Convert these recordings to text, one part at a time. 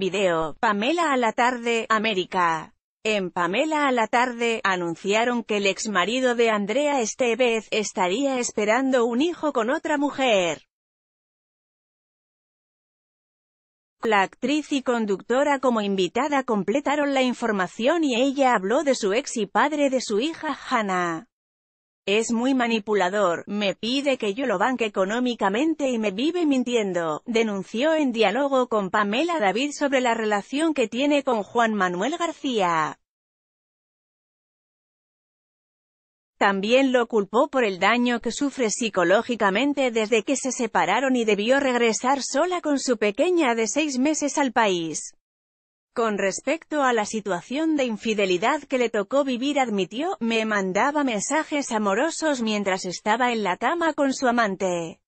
video, Pamela a la tarde, América. En Pamela a la tarde, anunciaron que el exmarido de Andrea Estevez, estaría esperando un hijo con otra mujer. La actriz y conductora como invitada completaron la información y ella habló de su ex y padre de su hija Hannah. Es muy manipulador, me pide que yo lo banque económicamente y me vive mintiendo, denunció en diálogo con Pamela David sobre la relación que tiene con Juan Manuel García. También lo culpó por el daño que sufre psicológicamente desde que se separaron y debió regresar sola con su pequeña de seis meses al país. Con respecto a la situación de infidelidad que le tocó vivir admitió, me mandaba mensajes amorosos mientras estaba en la cama con su amante.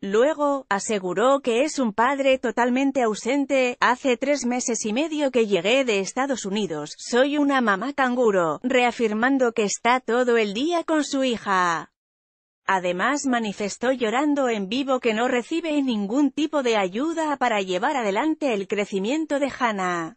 Luego, aseguró que es un padre totalmente ausente, hace tres meses y medio que llegué de Estados Unidos, soy una mamá canguro, reafirmando que está todo el día con su hija. Además manifestó llorando en vivo que no recibe ningún tipo de ayuda para llevar adelante el crecimiento de Hannah.